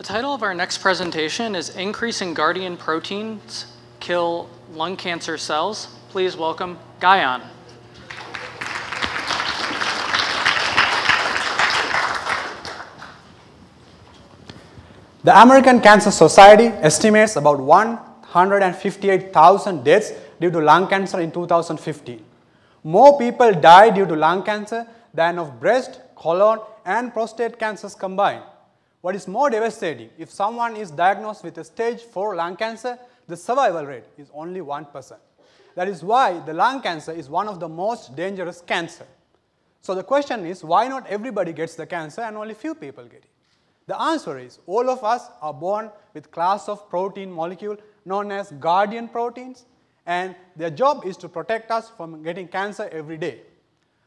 The title of our next presentation is Increasing Guardian Proteins Kill Lung Cancer Cells. Please welcome Gayan. The American Cancer Society estimates about 158,000 deaths due to lung cancer in 2015. More people die due to lung cancer than of breast, colon and prostate cancers combined. What is more devastating, if someone is diagnosed with a stage 4 lung cancer, the survival rate is only 1%. That is why the lung cancer is one of the most dangerous cancer. So the question is, why not everybody gets the cancer and only few people get it? The answer is, all of us are born with class of protein molecule known as guardian proteins and their job is to protect us from getting cancer every day.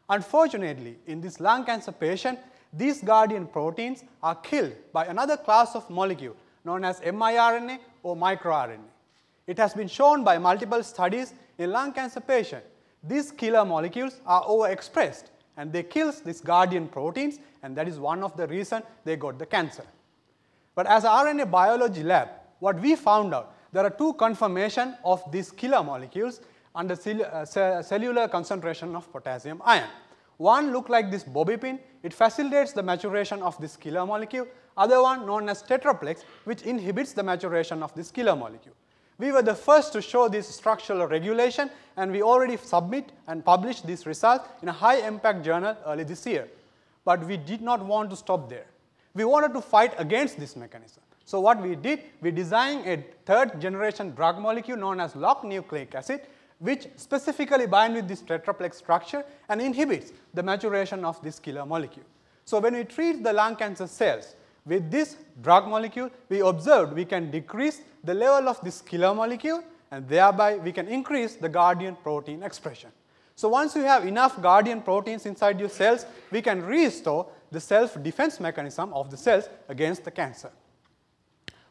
Unfortunately, in this lung cancer patient, these guardian proteins are killed by another class of molecule known as miRNA or microRNA. It has been shown by multiple studies in lung cancer patients. These killer molecules are overexpressed and they kill these guardian proteins and that is one of the reasons they got the cancer. But as RNA biology lab, what we found out, there are two conformations of these killer molecules under uh, cellular concentration of potassium ion. One look like this bobby pin, it facilitates the maturation of this killer molecule. Other one known as tetraplex, which inhibits the maturation of this killer molecule. We were the first to show this structural regulation and we already submit and publish this result in a high impact journal early this year. But we did not want to stop there. We wanted to fight against this mechanism. So what we did, we designed a third generation drug molecule known as locked nucleic acid which specifically bind with this tetraplex structure and inhibits the maturation of this killer molecule. So when we treat the lung cancer cells with this drug molecule, we observed we can decrease the level of this killer molecule and thereby we can increase the guardian protein expression. So once you have enough guardian proteins inside your cells, we can restore the self-defense mechanism of the cells against the cancer.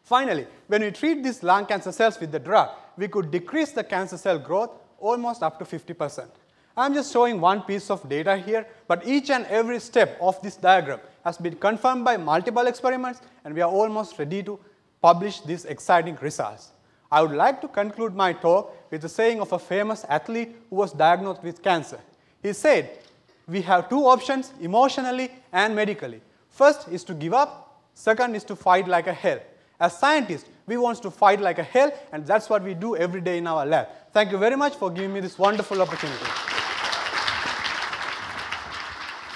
Finally, when we treat these lung cancer cells with the drug, we could decrease the cancer cell growth almost up to 50%. I'm just showing one piece of data here, but each and every step of this diagram has been confirmed by multiple experiments and we are almost ready to publish these exciting results. I would like to conclude my talk with the saying of a famous athlete who was diagnosed with cancer. He said, we have two options emotionally and medically. First is to give up, second is to fight like a hell. As scientists, we want to fight like a hell and that's what we do every day in our lab. Thank you very much for giving me this wonderful opportunity.